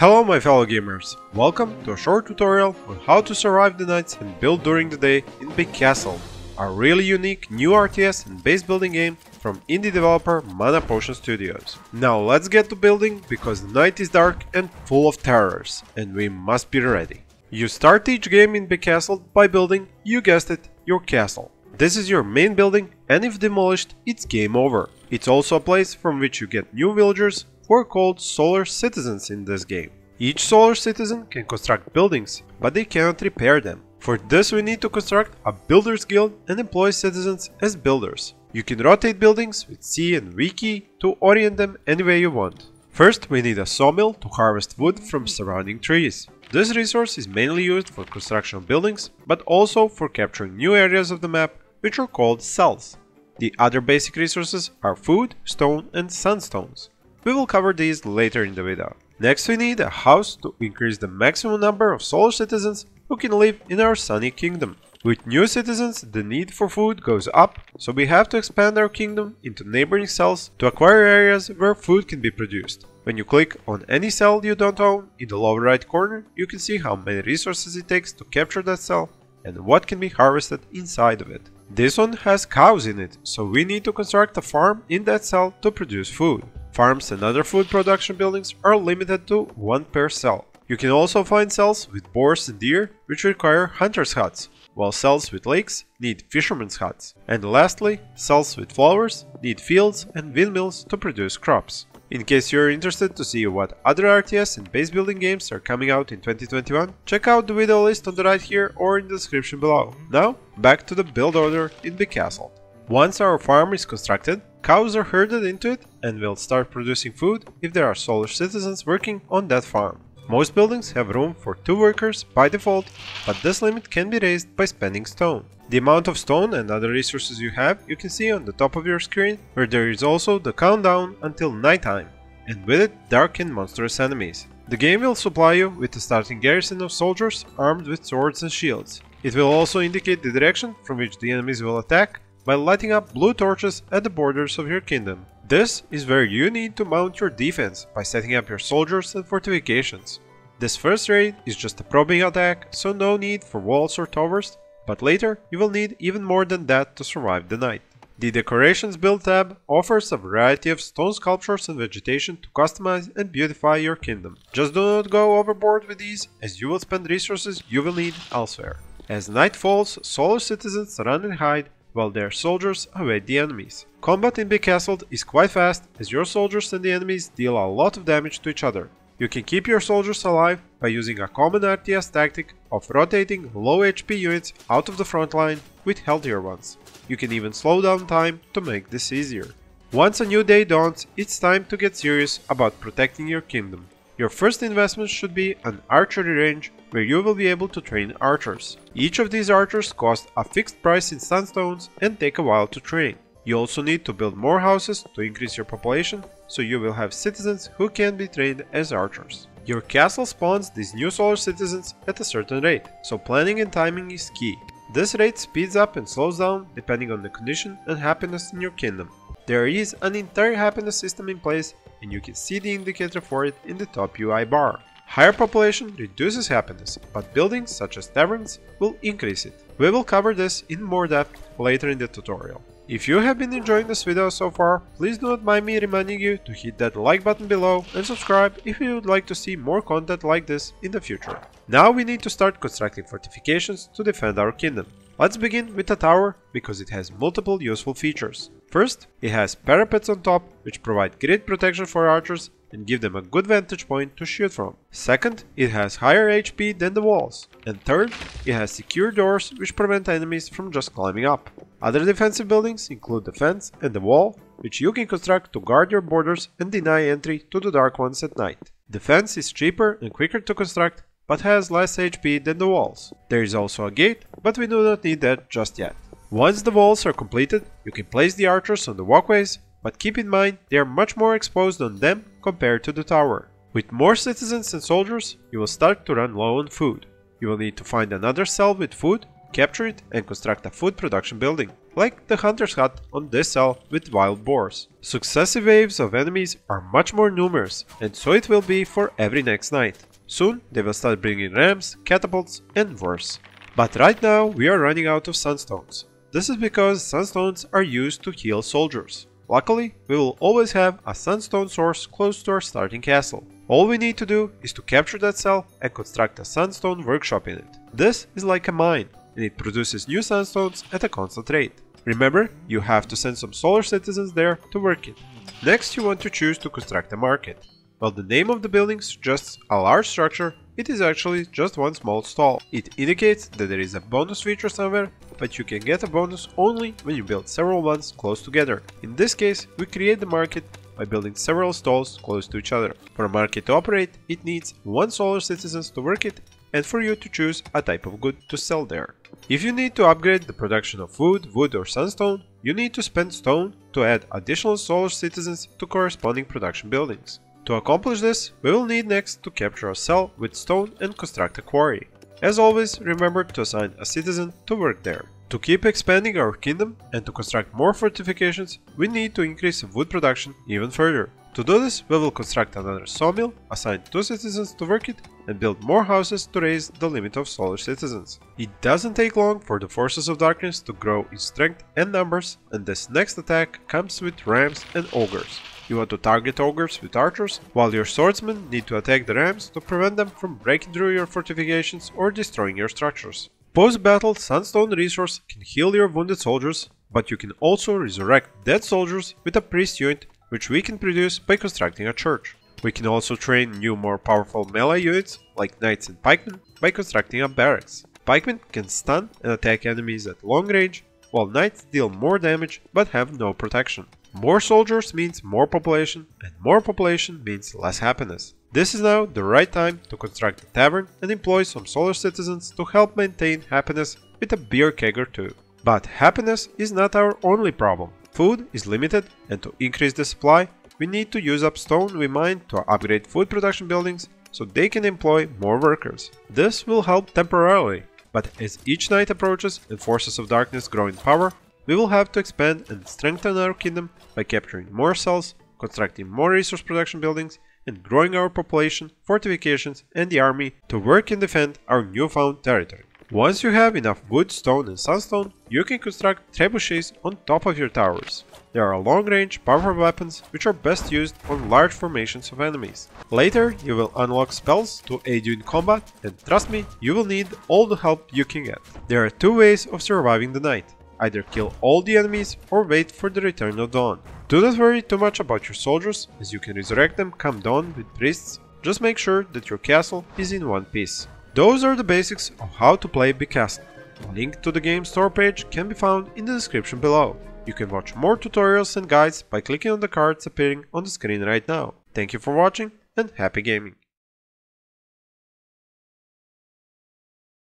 Hello my fellow gamers, welcome to a short tutorial on how to survive the nights and build during the day in Becastled, a really unique new RTS and base building game from indie developer Mana Potion Studios. Now let's get to building because the night is dark and full of terrors, and we must be ready. You start each game in Becastled by building, you guessed it, your castle. This is your main building and if demolished, it's game over. It's also a place from which you get new villagers who are called solar citizens in this game. Each solar citizen can construct buildings, but they cannot repair them. For this we need to construct a builders guild and employ citizens as builders. You can rotate buildings with C and V key to orient them any way you want. First we need a sawmill to harvest wood from surrounding trees. This resource is mainly used for construction of buildings, but also for capturing new areas of the map which are called cells. The other basic resources are food, stone and sunstones. We will cover these later in the video. Next we need a house to increase the maximum number of solar citizens who can live in our sunny kingdom. With new citizens, the need for food goes up, so we have to expand our kingdom into neighboring cells to acquire areas where food can be produced. When you click on any cell you don't own, in the lower right corner you can see how many resources it takes to capture that cell and what can be harvested inside of it. This one has cows in it, so we need to construct a farm in that cell to produce food. Farms and other food production buildings are limited to one per cell. You can also find cells with boars and deer, which require hunters' huts, while cells with lakes need fishermen's huts. And lastly, cells with flowers need fields and windmills to produce crops. In case you're interested to see what other RTS and base building games are coming out in 2021, check out the video list on the right here or in the description below. Now, back to the build order in Becastled. Once our farm is constructed, cows are herded into it and will start producing food if there are solar citizens working on that farm. Most buildings have room for two workers by default, but this limit can be raised by spending stone. The amount of stone and other resources you have you can see on the top of your screen, where there is also the countdown until nighttime, and with it dark and monstrous enemies. The game will supply you with a starting garrison of soldiers armed with swords and shields. It will also indicate the direction from which the enemies will attack by lighting up blue torches at the borders of your kingdom. This is where you need to mount your defense by setting up your soldiers and fortifications. This first raid is just a probing attack, so no need for walls or towers, but later you will need even more than that to survive the night. The Decorations build tab offers a variety of stone sculptures and vegetation to customize and beautify your kingdom. Just do not go overboard with these, as you will spend resources you will need elsewhere. As night falls, solar citizens run and hide, while their soldiers await the enemies. Combat in Becastled is quite fast, as your soldiers and the enemies deal a lot of damage to each other. You can keep your soldiers alive by using a common RTS tactic of rotating low HP units out of the front line with healthier ones. You can even slow down time to make this easier. Once a new day dawns, it's time to get serious about protecting your kingdom. Your first investment should be an archery range where you will be able to train archers. Each of these archers cost a fixed price in sunstones and take a while to train. You also need to build more houses to increase your population, so you will have citizens who can be trained as archers. Your castle spawns these new solar citizens at a certain rate, so planning and timing is key. This rate speeds up and slows down depending on the condition and happiness in your kingdom. There is an entire happiness system in place and you can see the indicator for it in the top UI bar. Higher population reduces happiness, but buildings such as taverns will increase it. We will cover this in more depth later in the tutorial. If you have been enjoying this video so far, please do not mind me reminding you to hit that like button below and subscribe if you would like to see more content like this in the future. Now we need to start constructing fortifications to defend our kingdom. Let's begin with a tower because it has multiple useful features. First, it has parapets on top which provide great protection for archers and give them a good vantage point to shoot from. Second, it has higher HP than the walls. And third, it has secure doors which prevent enemies from just climbing up. Other defensive buildings include the fence and the wall, which you can construct to guard your borders and deny entry to the Dark Ones at night. The fence is cheaper and quicker to construct, but has less HP than the walls. There is also a gate, but we do not need that just yet. Once the walls are completed, you can place the archers on the walkways, but keep in mind they are much more exposed on them compared to the tower. With more citizens and soldiers, you will start to run low on food. You will need to find another cell with food capture it and construct a food production building, like the hunter's hut on this cell with wild boars. Successive waves of enemies are much more numerous, and so it will be for every next night. Soon they will start bringing rams, catapults and worse. But right now we are running out of sunstones. This is because sunstones are used to heal soldiers. Luckily, we will always have a sunstone source close to our starting castle. All we need to do is to capture that cell and construct a sunstone workshop in it. This is like a mine, and it produces new sunstones at a constant rate. Remember, you have to send some solar citizens there to work it. Next you want to choose to construct a market. While the name of the building suggests a large structure, it is actually just one small stall. It indicates that there is a bonus feature somewhere but you can get a bonus only when you build several ones close together. In this case, we create the market by building several stalls close to each other. For a market to operate, it needs one solar citizens to work it and for you to choose a type of good to sell there. If you need to upgrade the production of food, wood or sunstone, you need to spend stone to add additional solar citizens to corresponding production buildings. To accomplish this, we will need next to capture a cell with stone and construct a quarry. As always, remember to assign a citizen to work there. To keep expanding our kingdom and to construct more fortifications, we need to increase wood production even further. To do this, we will construct another sawmill, assign two citizens to work it, and build more houses to raise the limit of solar citizens. It doesn't take long for the forces of darkness to grow in strength and numbers, and this next attack comes with rams and ogres. You want to target ogres with archers, while your swordsmen need to attack the rams to prevent them from breaking through your fortifications or destroying your structures. Post-battle, Sunstone resource can heal your wounded soldiers, but you can also resurrect dead soldiers with a priest unit which we can produce by constructing a church. We can also train new more powerful melee units like knights and pikemen by constructing a barracks. Pikemen can stun and attack enemies at long range, while knights deal more damage but have no protection. More soldiers means more population, and more population means less happiness. This is now the right time to construct a tavern and employ some solar citizens to help maintain happiness with a beer keg or two. But happiness is not our only problem. Food is limited and to increase the supply, we need to use up stone we mine to upgrade food production buildings so they can employ more workers. This will help temporarily, but as each night approaches and forces of darkness grow in power, we will have to expand and strengthen our kingdom by capturing more cells, constructing more resource production buildings, and growing our population, fortifications, and the army to work and defend our newfound territory. Once you have enough wood, stone and sunstone, you can construct trebuchets on top of your towers. They are long-range, powerful weapons which are best used on large formations of enemies. Later, you will unlock spells to aid you in combat, and trust me, you will need all the help you can get. There are two ways of surviving the night either kill all the enemies or wait for the return of dawn. Do not worry too much about your soldiers, as you can resurrect them come dawn with priests, just make sure that your castle is in one piece. Those are the basics of how to play Becastled. A link to the game store page can be found in the description below. You can watch more tutorials and guides by clicking on the cards appearing on the screen right now. Thank you for watching and happy gaming!